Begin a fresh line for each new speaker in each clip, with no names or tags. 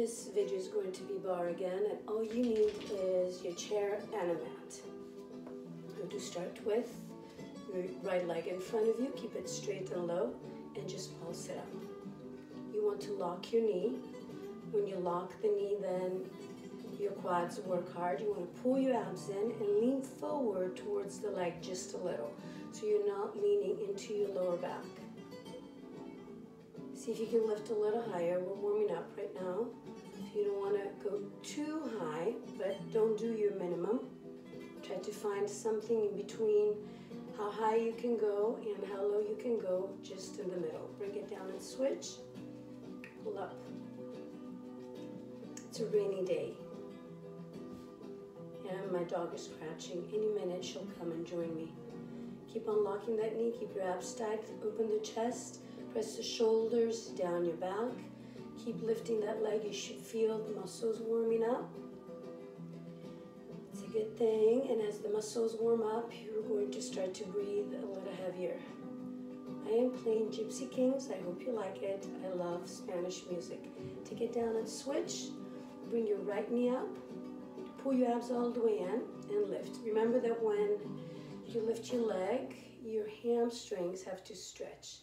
This video is going to be barre again, and all you need is your chair and a mat. So to start with, your right leg in front of you, keep it straight and low, and just pulse it up. You want to lock your knee. When you lock the knee, then your quads work hard. You want to pull your abs in and lean forward towards the leg just a little. So you're not leaning into your lower back. See if you can lift a little higher. We're warming up right now. If you don't want to go too high, but don't do your minimum. Try to find something in between how high you can go and how low you can go, just in the middle. Bring it down and switch. Pull up. It's a rainy day. And my dog is scratching. Any minute she'll come and join me. Keep on locking that knee. Keep your abs tight. Open the chest. Press the shoulders down your back. Keep lifting that leg. You should feel the muscles warming up. It's a good thing. And as the muscles warm up, you're going to start to breathe a little heavier. I am playing Gypsy Kings. I hope you like it. I love Spanish music. Take it down and switch. Bring your right knee up. Pull your abs all the way in and lift. Remember that when you lift your leg, your hamstrings have to stretch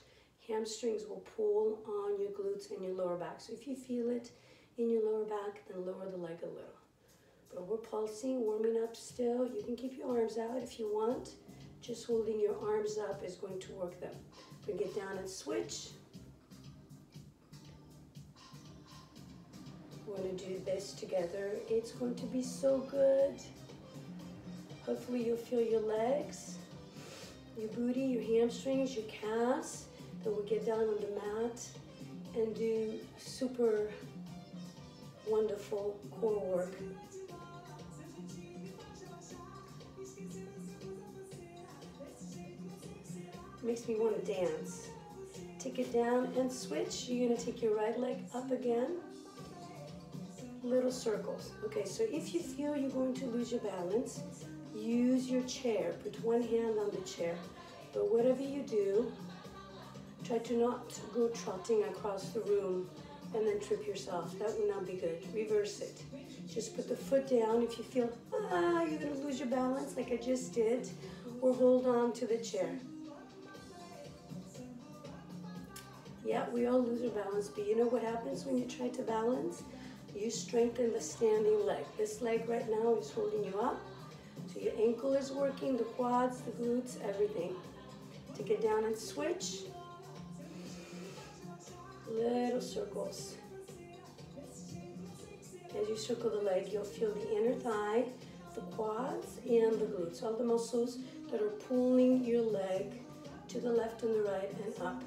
hamstrings will pull on your glutes and your lower back. So if you feel it in your lower back, then lower the leg a little. But we're pulsing, warming up still. You can keep your arms out if you want. Just holding your arms up is going to work them. Bring it down and switch. We're going to do this together. It's going to be so good. Hopefully you'll feel your legs, your booty, your hamstrings, your calves. So we get down on the mat and do super wonderful core work. Makes me want to dance. Take it down and switch. You're going to take your right leg up again. Little circles. Okay, so if you feel you're going to lose your balance, use your chair. Put one hand on the chair. But whatever you do, Try to not go trotting across the room and then trip yourself. That would not be good. Reverse it. Just put the foot down if you feel, ah, you're gonna lose your balance like I just did, or hold on to the chair. Yeah, we all lose our balance, but you know what happens when you try to balance? You strengthen the standing leg. This leg right now is holding you up. So your ankle is working, the quads, the glutes, everything. Take it down and switch little circles. As you circle the leg, you'll feel the inner thigh, the quads, and the glutes, all the muscles that are pulling your leg to the left and the right and up.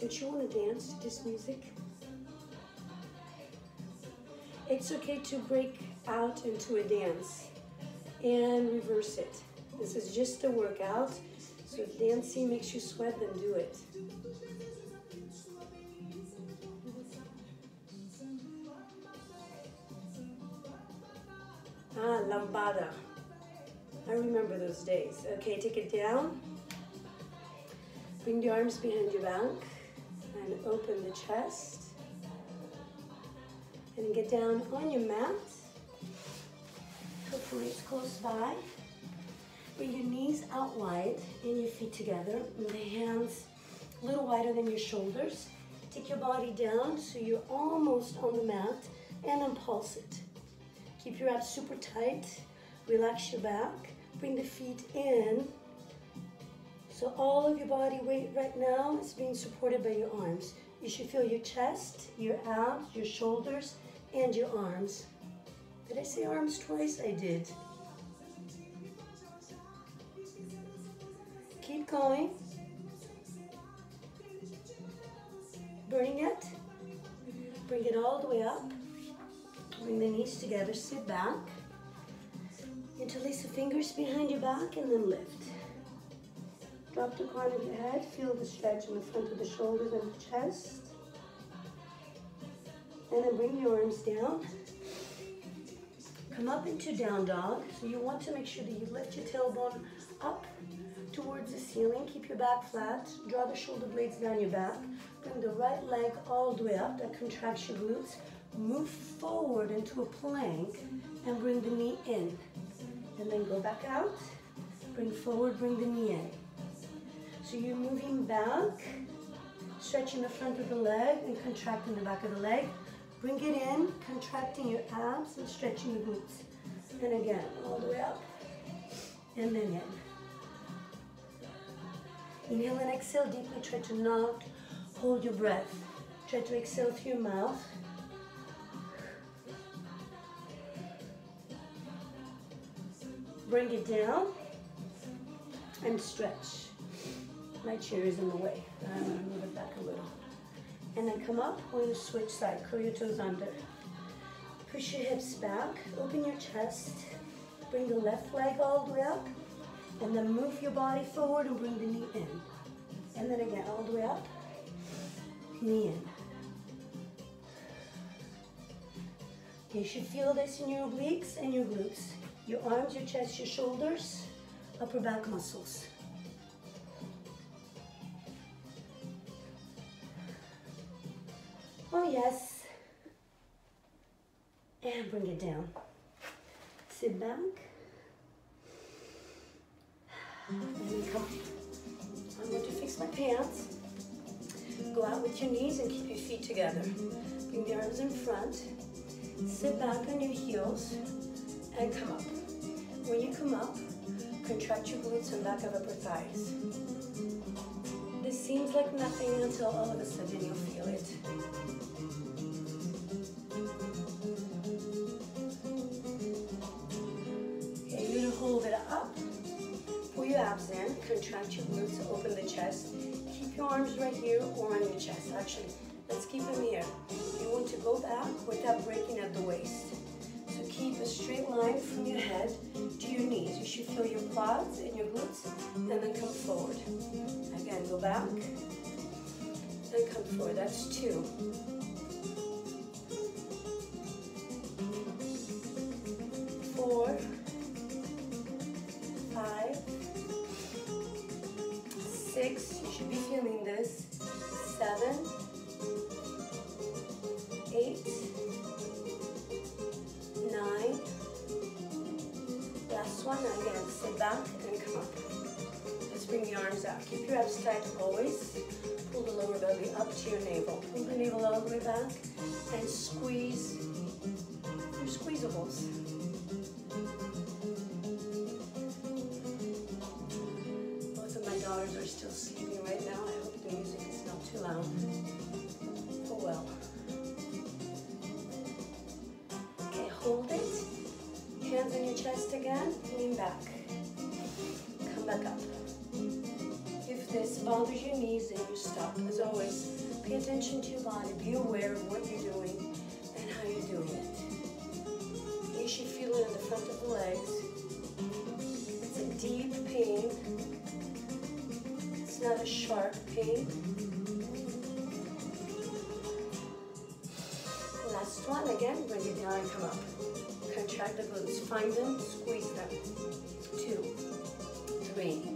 Don't you want to dance to this music? It's okay to break out into a dance and reverse it. This is just a workout, so if dancing makes you sweat, then do it. Ah, lambada. I remember those days. Okay, take it down. Bring the arms behind your back and open the chest. And get down on your mat. Hopefully it's close by. Bring your knees out wide and your feet together. And the hands a little wider than your shoulders. Take your body down so you're almost on the mat and impulse it. Keep your abs super tight. Relax your back. Bring the feet in. So all of your body weight right now is being supported by your arms. You should feel your chest, your abs, your shoulders, and your arms. Did I say arms twice? I did. Keep going. Bring it. Bring it all the way up. Bring the knees together, sit back. Interlace the fingers behind your back and then lift. Drop the crown of your head, feel the stretch in the front of the shoulders and the chest. And then bring your arms down. Come up into down dog. So you want to make sure that you lift your tailbone up towards the ceiling. Keep your back flat. Draw the shoulder blades down your back. Bring the right leg all the way up. That contracts your glutes. Move forward into a plank and bring the knee in. And then go back out. Bring forward, bring the knee in. So you're moving back, stretching the front of the leg and contracting the back of the leg. Bring it in, contracting your abs and stretching the glutes. And again, all the way up. And then in. Inhale and exhale deeply. Try to not hold your breath. Try to exhale through your mouth. Bring it down and stretch. My chair is in the way. I'm to move it back a little. And then come up. We're to switch side. Curl your toes under. Push your hips back. Open your chest. Bring the left leg all the way up. And then move your body forward and bring the knee in. And then again, all the way up. Knee in. You should feel this in your obliques and your glutes. Your arms, your chest, your shoulders, upper back muscles. Oh yes. And bring it down. Sit back. I'm going to fix my pants. Go out with your knees and keep your feet together. Bring the arms in front. Sit back on your heels and come up. When you come up, contract your glutes and back of upper thighs. This seems like nothing until all of a sudden you'll feel it. Abs in, contract your glutes, open the chest. Keep your arms right here or on your chest. Actually, let's keep them here. You want to go back without breaking at the waist. So keep a straight line from your head to your knees. You should feel your quads and your glutes, and then come forward. Again, go back, and come forward. That's two. Keep your abs tight always. Pull the lower belly up to your navel. Pull the navel all the way back and squeeze your squeezables. Both of my daughters are still sleeping right now. I hope the music is not too loud. Oh well. Okay, hold it. Hands on your chest again. Lean back. Come back up. This bothers your knees, and you stop. As always, pay attention to your body. Be aware of what you're doing and how you're doing it. You should feel it in the front of the legs. It's a deep pain. It's not a sharp pain. Last one again, bring it down and come up. Contract the glutes, find them, squeeze them. Two, three,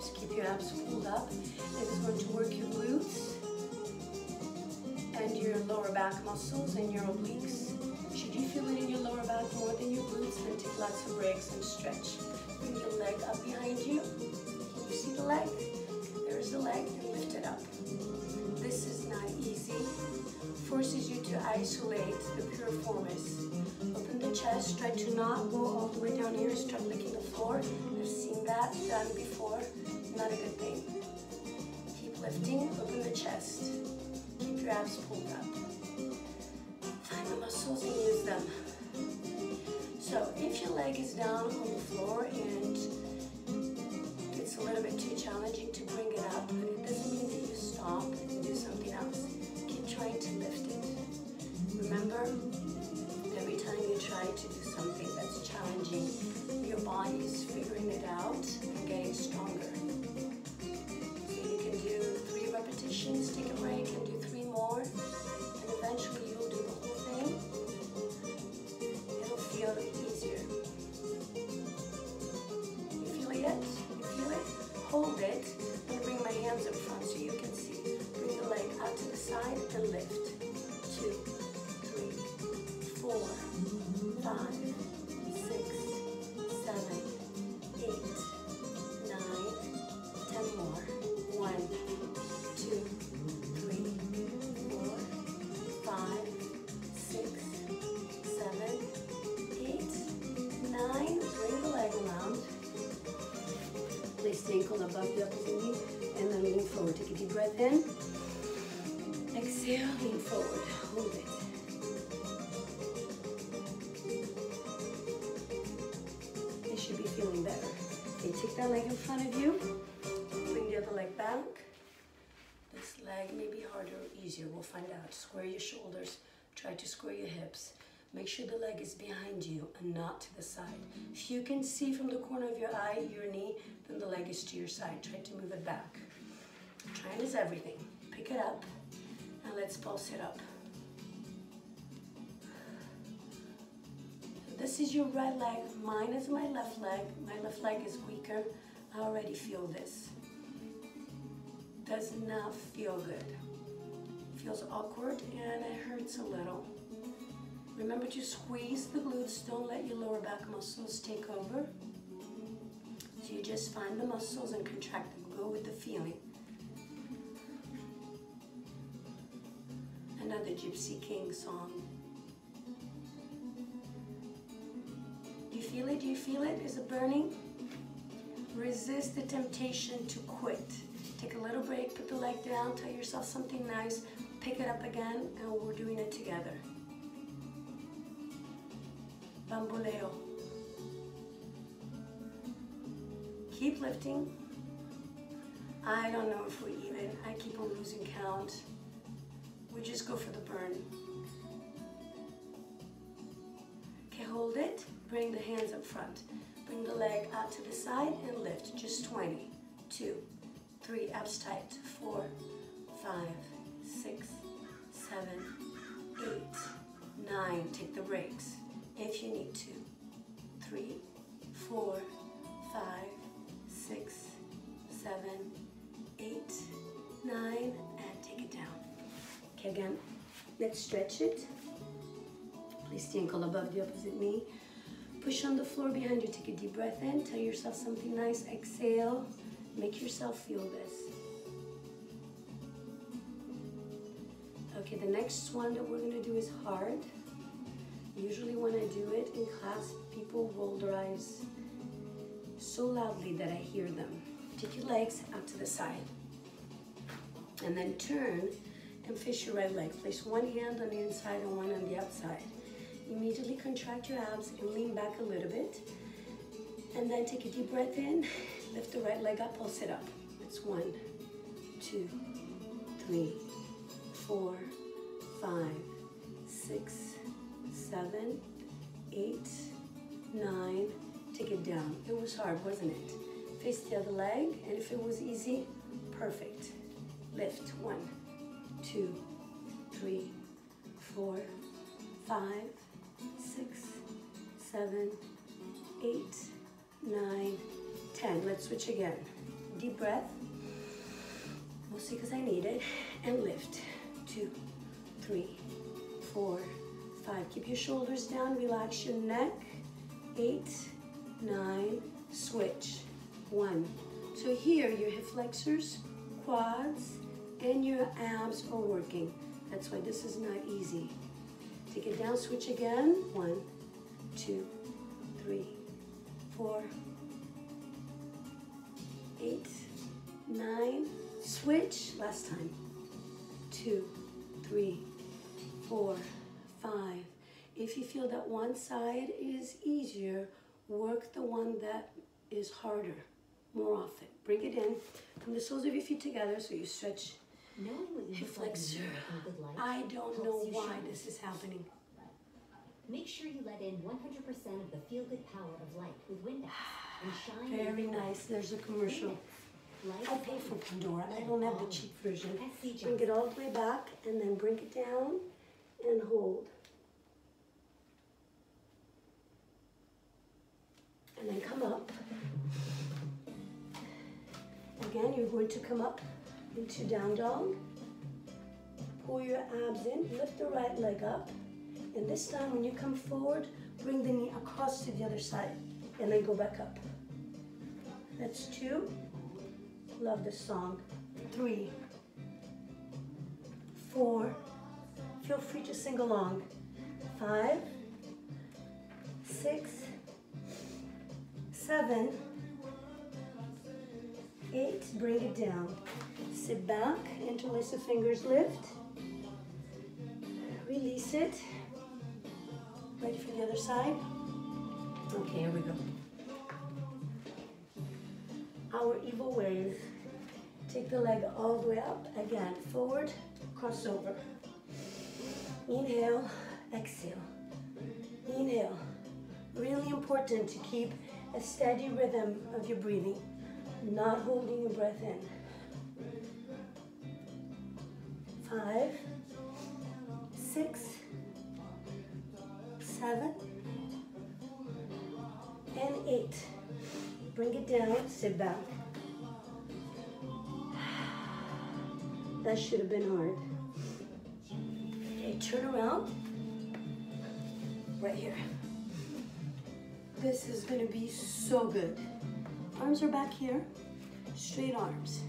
square. Keep your abs pulled up. This is going to work your glutes and your lower back muscles and your obliques. Should you feel it in your lower back more than your glutes, then take lots of breaks and stretch. Bring your leg up behind you. Can you see the leg? There's the leg and lift it up. This is not easy. Forces you to isolate the piriformis. Open the chest, try to not go all the way down here, start licking the floor. I've seen that done before, not a good thing. Keep lifting, open the chest. Keep your abs pulled up. Find the muscles and use them. So if your leg is down on the floor and it's a little bit too challenging to bring it up, it doesn't mean that you stop and do something else. Keep trying to lift it. Remember, every time you try to do something that's challenging. Your body Hold it. I'm gonna bring my hands up front so you can see. Bring the leg out to the side and lift. Two, three, four, five, take that leg in front of you. Bring the other leg back. This leg may be harder or easier. We'll find out. Square your shoulders. Try to square your hips. Make sure the leg is behind you and not to the side. If you can see from the corner of your eye, your knee, then the leg is to your side. Try to move it back. Trying is everything. Pick it up and let's pulse it up. This is your right leg. Mine is my left leg. My left leg is weaker. I already feel this. Does not feel good. Feels awkward and it hurts a little. Remember to squeeze the glutes. Don't let your lower back muscles take over. So you just find the muscles and contract them. Go with the feeling. Another Gypsy King song. You feel it? Do you feel it? Is it burning? Resist the temptation to quit. Take a little break, put the leg down, tell yourself something nice, pick it up again, and we're doing it together. Bamboleo. Keep lifting. I don't know if we're even. I keep on losing count. We just go for the burn. Okay, hold it. Bring the hands up front. Bring the leg out to the side and lift. Just 20. Two, three, abs tight. Four, five, six, seven, eight, nine. Take the breaks if you need to. Three, four, five, six, seven, eight, nine, and take it down. Okay, again, let's stretch it. Place the ankle above the opposite knee. Push on the floor behind you. Take a deep breath in. Tell yourself something nice. Exhale. Make yourself feel this. Okay, the next one that we're gonna do is hard. Usually when I do it in class, people roll their eyes so loudly that I hear them. Take your legs out to the side. And then turn and fish your right leg. Place one hand on the inside and one on the outside. Immediately contract your abs and lean back a little bit. And then take a deep breath in. Lift the right leg up, pulse it up. It's one, two, three, four, five, six, seven, eight, nine. Take it down. It was hard, wasn't it? Face the other leg, and if it was easy, perfect. Lift. One, two, three, four, five, seven, eight, nine, ten. Let's switch again. Deep breath. Mostly because I need it. And lift. Two, three, four, five. Keep your shoulders down. Relax your neck. Eight, nine, switch. One. So here, your hip flexors, quads, and your abs are working. That's why this is not easy. Take it down, switch again. One, two, three, four, eight, nine, switch. Last time. Two, three, four, five. If you feel that one side is easier, work the one that is harder more often. Bring it in. From the soles of your feet together so you stretch hip
look like in
flexor.
your own good life
I don't know why this is happening.
Make sure you let in 100% of the feel-good power of light with Windex and shine
Very nice. There's a commercial. I pay for Pandora. I don't have the cheap version. Bring it all the way back and then bring it down and hold. And then come up. Again, you're going to come up into down dog. Pull your abs in, lift the right leg up. And this time when you come forward, bring the knee across to the other side and then go back up. That's two. Love this song. Three, four, feel free to sing along. Five, six, seven, eight, bring it down. Sit back, interlace the fingers, lift. Release it. Ready for the other side? Okay, here we go. Our evil ways. Take the leg all the way up. Again, forward, crossover. Inhale, exhale. Inhale. Really important to keep a steady rhythm of your breathing, not holding your breath in. Five, six, seven, and eight. Bring it down, sit back. That should have been hard. Okay, turn around. Right here. This is gonna be so good. Arms are back here, straight arms.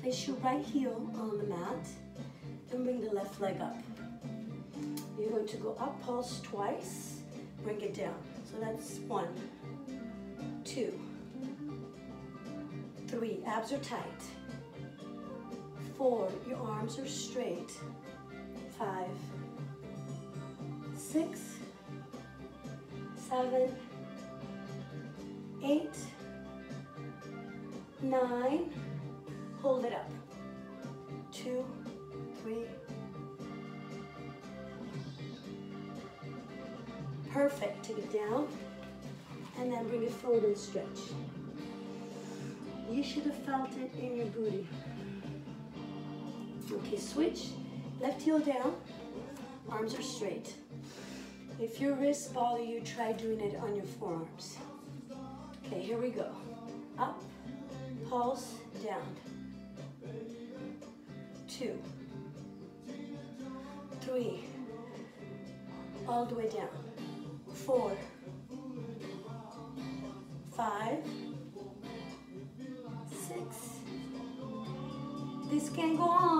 Place your right heel on the mat and bring the left leg up. You're going to go up, pulse twice, bring it down. So that's one, two, three, abs are tight. Four, your arms are straight. Five, six, seven, eight, nine, hold it up. Two, three. Perfect, take it down and then bring it forward and stretch. You should have felt it in your booty. Okay, switch. Left heel down. Arms are straight. If your wrists bother you, try doing it on your forearms. Okay, here we go. Up, pulse, down. Two, three, all the way down. Four, five, six, this can go on.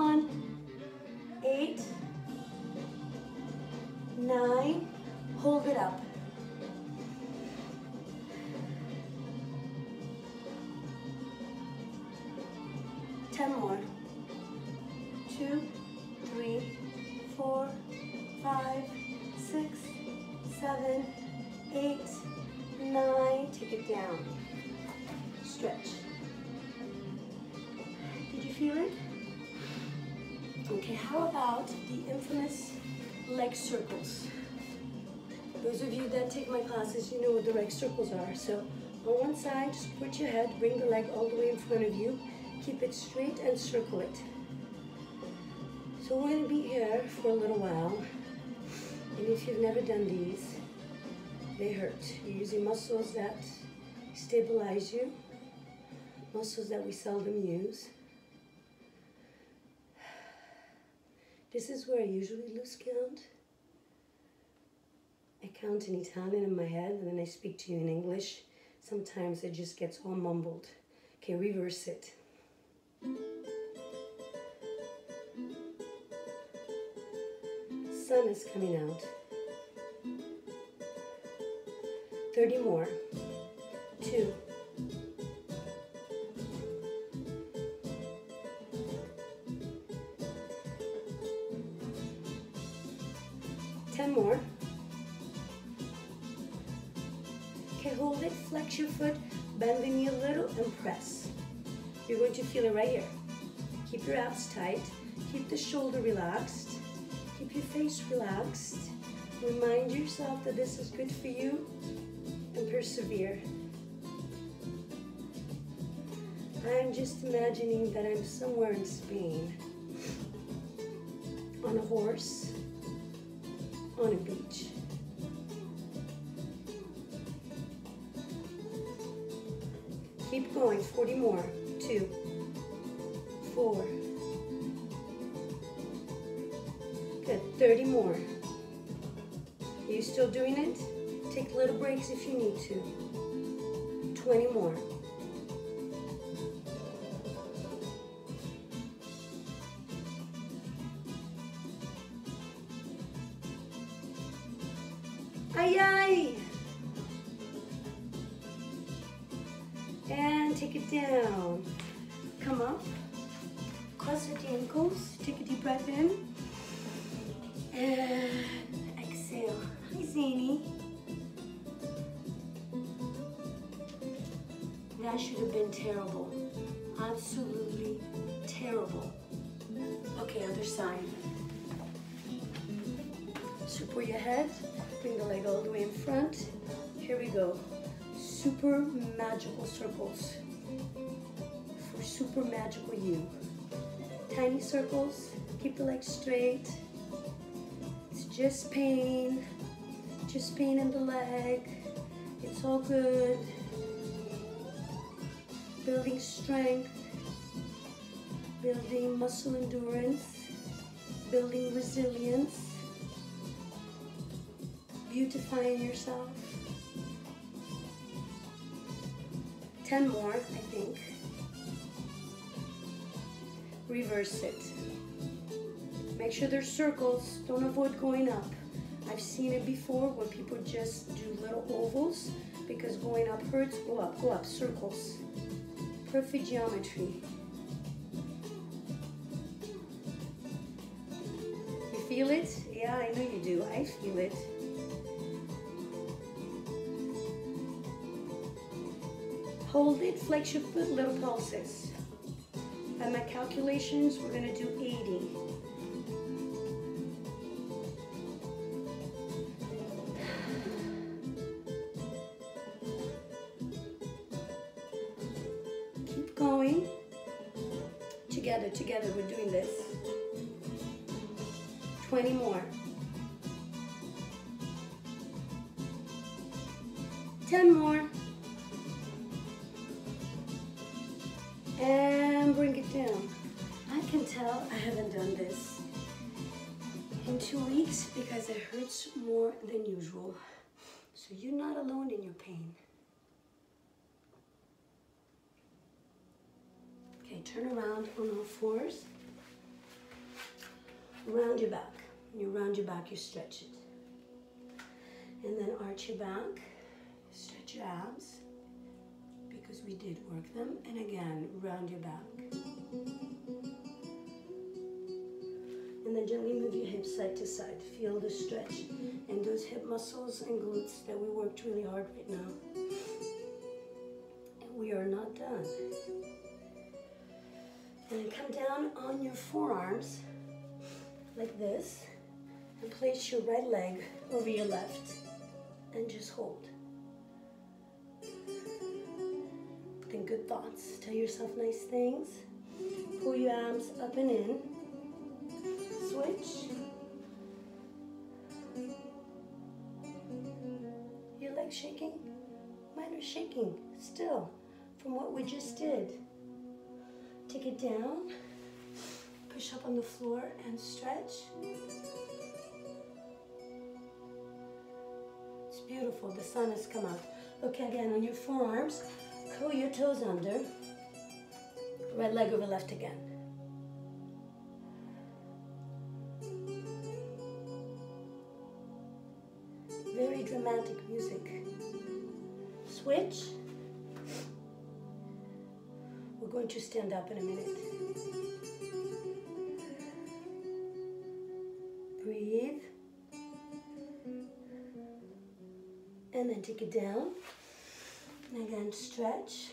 How about the infamous leg circles? Those of you that take my classes, you know what the leg circles are. So on one side, just put your head, bring the leg all the way in front of you, keep it straight and circle it. So we're gonna be here for a little while. And if you've never done these, they hurt. You're using muscles that stabilize you, muscles that we seldom use. This is where I usually lose count. I count in Italian in my head and then I speak to you in English. Sometimes it just gets all mumbled. Okay, reverse it. Sun is coming out. 30 more. Two. More. Okay, hold it, flex your foot, bend the knee a little, and press. You're going to feel it right here. Keep your abs tight, keep the shoulder relaxed, keep your face relaxed. Remind yourself that this is good for you and persevere. I'm just imagining that I'm somewhere in Spain on a horse on a beach. Keep going, 40 more. Two, four. Good, 30 more. Are you still doing it? Take little breaks if you need to. 20 more. Ay, ay. And take it down. Come up. Cross the ankles. Take a deep breath in. And exhale. Hi, Zany. That should have been terrible. Absolutely terrible. Okay, other side. Support your head. Bring the leg all the way in front. Here we go. Super magical circles for super magical you. Tiny circles. Keep the legs straight. It's just pain. Just pain in the leg. It's all good. Building strength. Building muscle endurance. Building resilience beautifying yourself. 10 more, I think. Reverse it. Make sure there's circles. Don't avoid going up. I've seen it before where people just do little ovals because going up hurts. Go up, go up, circles. Perfect geometry. You feel it? Yeah, I know you do. I feel it. Hold it, flex your foot, little pulses. By my calculations, we're gonna do 80. Usual. So you're not alone in your pain. Okay, turn around on all fours. Round your back. When you round your back, you stretch it. And then arch your back, stretch your abs because we did work them. And again, round your back. And then gently move your hips side to side. Feel the stretch and those hip muscles and glutes that we worked really hard right now. And we are not done. And come down on your forearms like this and place your right leg over your left and just hold. Think good thoughts. Tell yourself nice things. Pull your arms up and in. Switch. Your legs shaking? Mine are shaking still from what we just did. Take it down. Push up on the floor and stretch. It's beautiful. The sun has come out. Okay, again on your forearms. Curl your toes under. Right leg over left again. Stand up in a minute. Breathe. And then take it down. And again, stretch.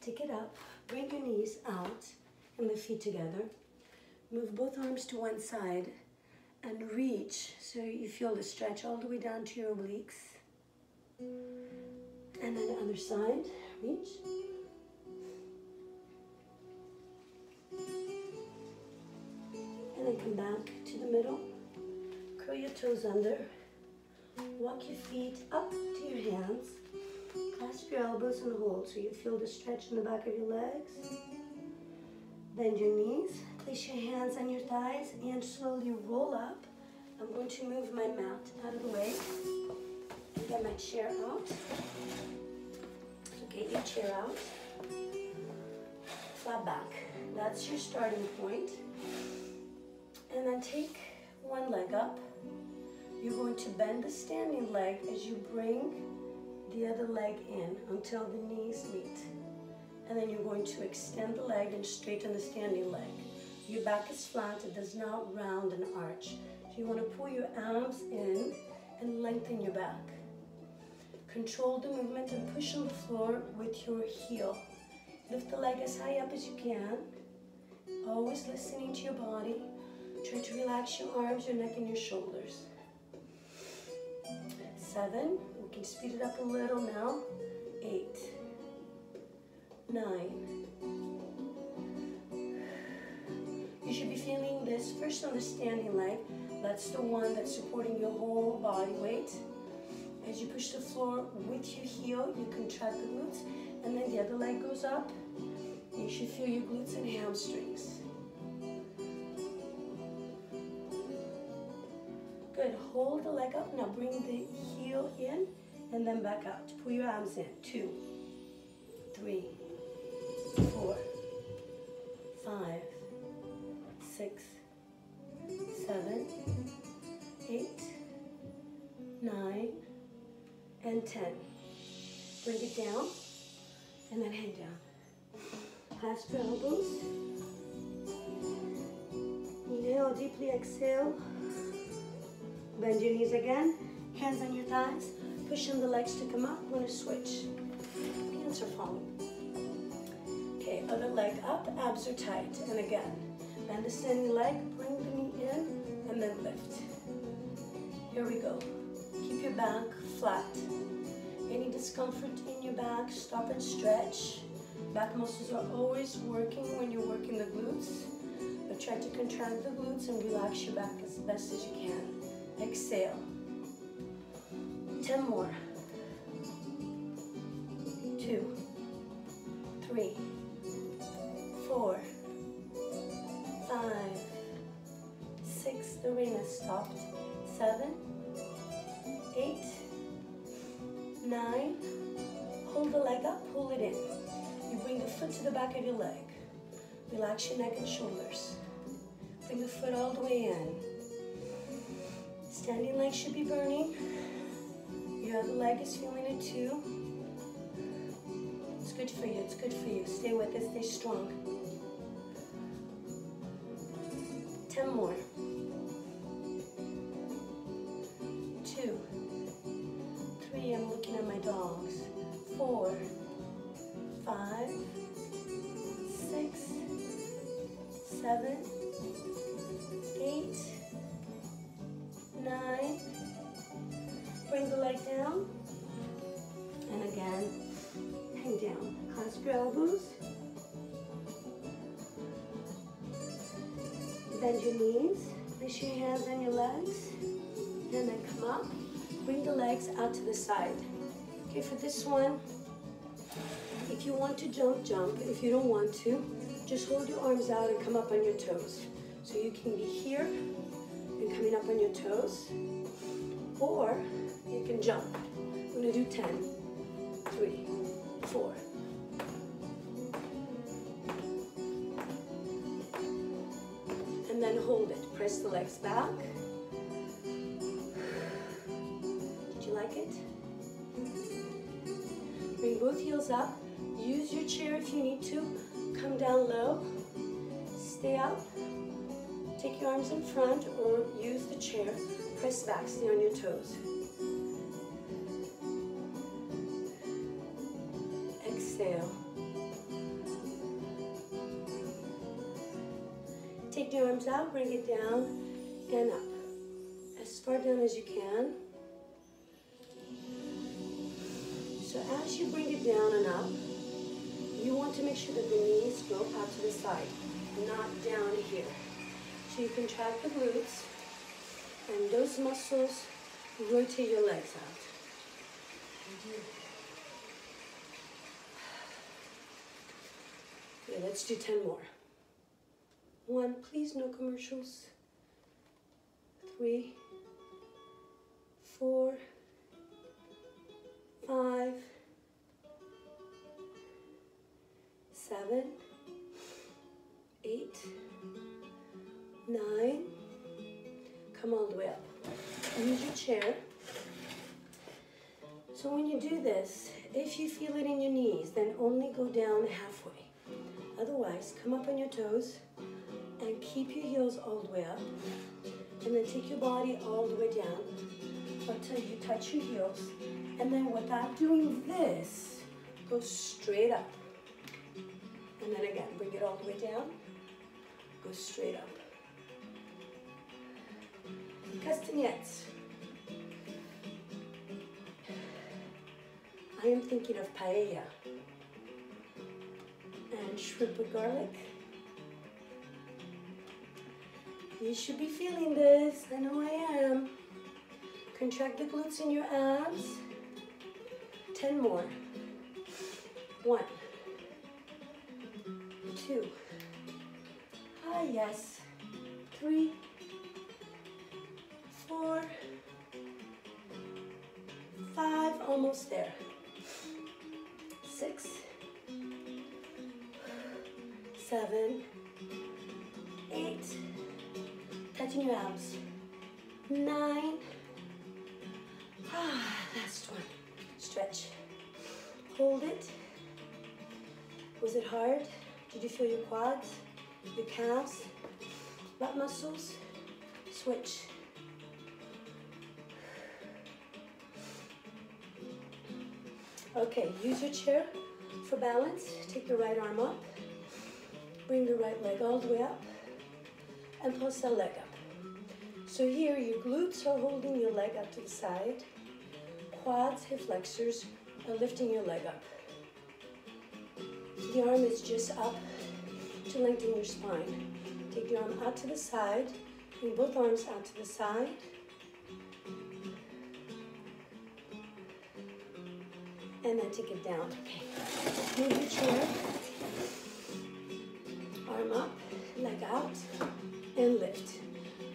Take it up. Bring your knees out and the feet together. Move both arms to one side and reach so you feel the stretch all the way down to your obliques. And then the other side, reach. Then come back to the middle. Curl your toes under. Walk your feet up to your hands. Clasp your elbows and hold so you feel the stretch in the back of your legs. Bend your knees. Place your hands on your thighs and slowly roll up. I'm going to move my mat out of the way and get my chair out. So get your chair out. Flat back. That's your starting point. And then take one leg up. You're going to bend the standing leg as you bring the other leg in until the knees meet. And then you're going to extend the leg and straighten the standing leg. Your back is flat, it does not round and arch. So you want to pull your arms in and lengthen your back. Control the movement and push on the floor with your heel. Lift the leg as high up as you can. Always listening to your body. Try to relax your arms, your neck, and your shoulders. Seven. We can speed it up a little now. Eight. Nine. You should be feeling this first on the standing leg. That's the one that's supporting your whole body weight. As you push the floor with your heel, you contract the glutes, and then the other leg goes up. You should feel your glutes and hamstrings. Hold the leg up. Now bring the heel in and then back out. Pull your arms in. Two, three, four, five, six, seven, eight, nine, and ten. Bring it down and then hang down. Clasp your elbows. Inhale, deeply exhale. Bend your knees again. Hands on your thighs. Pushing the legs to come up. We're gonna switch. Hands are falling. Okay, other leg up. Abs are tight. And again, bend the standing leg. Bring the knee in and then lift. Here we go. Keep your back flat. Any discomfort in your back, stop and stretch. Back muscles are always working when you're working the glutes. But try to contract the glutes and relax your back as best as you can. Exhale. 10 more. Two, three, four, five, six. The ring has stopped. Seven, eight, nine. Hold the leg up, pull it in. You bring the foot to the back of your leg. Relax your neck and shoulders. Bring the foot all the way in. Standing leg should be burning. Your other leg is feeling it too. It's good for you, it's good for you. Stay with it, stay strong. 10 more. Two. Three, I'm looking at my dogs. Four. Five. Six. Seven. Eight. Bring the leg down. And again, hang down. Clasp your elbows. Bend your knees. Place your hands on your legs. And then come up. Bring the legs out to the side. Okay, for this one, if you want to jump, jump. If you don't want to, just hold your arms out and come up on your toes. So you can be here and coming up on your toes. Or can jump. I'm gonna do 10. Three, four. And then hold it. Press the legs back. Did you like it? Bring both heels up. Use your chair if you need to. Come down low. Stay up. Take your arms in front or use the chair. Press back. Stay on your toes. Take the arms out, bring it down and up. As far down as you can. So as you bring it down and up, you want to make sure that the knees go out to the side, not down here. So you contract the glutes and those muscles rotate your legs out. Okay, let's do 10 more. One, please, no commercials. Three, four, five, seven, eight, nine. Come all the way up. Use your chair. So when you do this, if you feel it in your knees, then only go down halfway. Otherwise, come up on your toes and keep your heels all the way up. And then take your body all the way down until you touch your heels. And then without doing this, go straight up. And then again, bring it all the way down. Go straight up. Castanets. I am thinking of paella and shrimp with garlic. You should be feeling this. I know I am. Contract the glutes in your abs. 10 more. One, two, ah yes, three, four, five, almost there. Six, seven, eight, touching your abs. Nine, ah, last one. Stretch. Hold it. Was it hard? Did you feel your quads, your calves, butt muscles? Switch. Okay, use your chair for balance. Take the right arm up. Bring the right leg all the way up. And pulse that leg up. So here, your glutes are holding your leg up to the side. Quads, hip flexors are lifting your leg up. The arm is just up to lengthen your spine. Take your arm out to the side. Bring both arms out to the side. And then take it down. Okay. Move your chair. Arm up, leg out, and lift.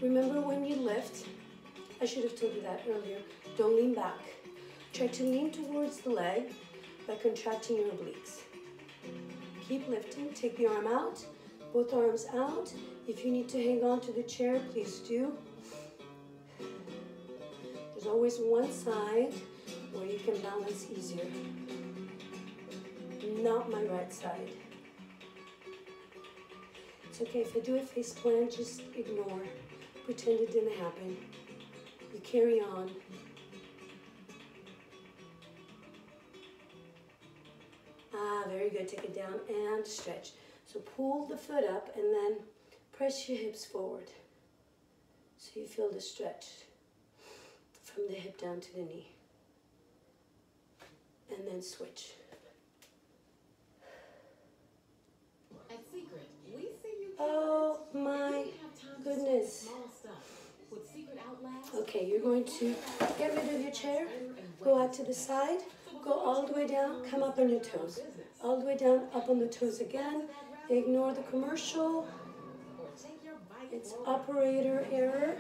Remember when you lift, I should have told you that earlier, don't lean back. Try to lean towards the leg by contracting your obliques. Keep lifting, take the arm out, both arms out. If you need to hang on to the chair, please do. There's always one side where you can balance easier. Not my right side. It's okay if I do a face plant, just ignore. Pretend it didn't happen. You carry on. Ah, very good. Take it down and stretch. So pull the foot up and then press your hips forward. So you feel the stretch from the hip down to the knee. And then switch.
At Secret, we see you.
Oh my
You have time to
goodness.
spend Small stuff. With Secret Outlast,
Okay, you're going to get rid of your chair, go out to the side, go all the way down, come up on your toes. All the way down, up on the toes again. Ignore the commercial.
or take your bite.
It's operator error.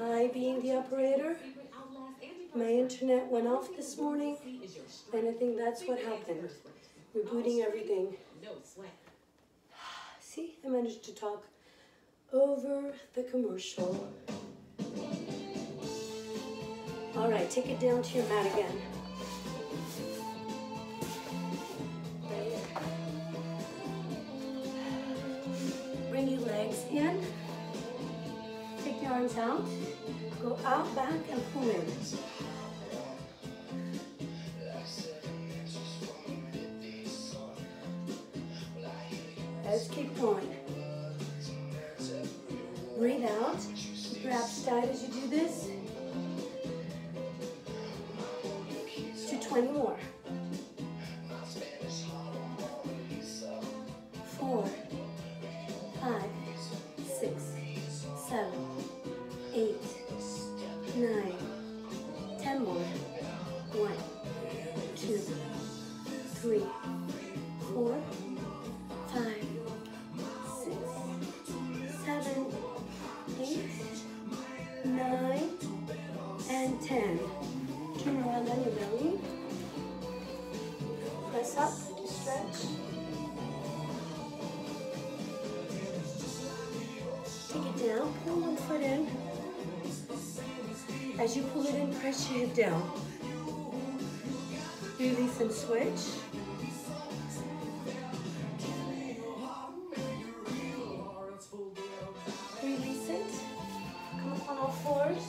I being the operator.
Secret Outlast anti
My internet went off this morning,
is your strength.
and I think that's what happened. Rebooting everything. See, I managed to talk over the commercial. All right, take it down to your mat again. Bring your legs in. Take your arms out. Go out, back, and pull in. Take it down, pull one foot in. As you pull it in, press your hip down. Release and switch. Release it. Come up on all fours.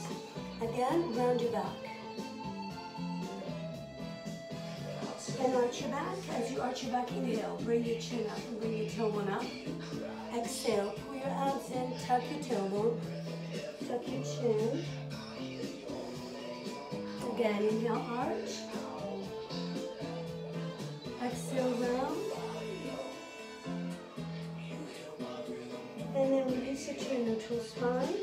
Again, round your back. And arch your back. As you arch your back, inhale. Bring your chin up tailbone up. Exhale. Pull your abs in. Tuck your tailbone. Tuck your chin. Again, inhale, arch. Exhale, round. And then release it to your neutral spine.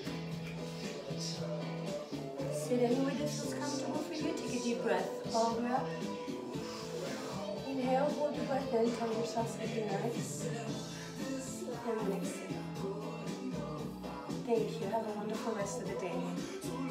Sit anywhere this feels comfortable for you. Take a deep breath. All up. In. Tell yourself something nice. And then exhale. Thank you. Have a wonderful rest of the day.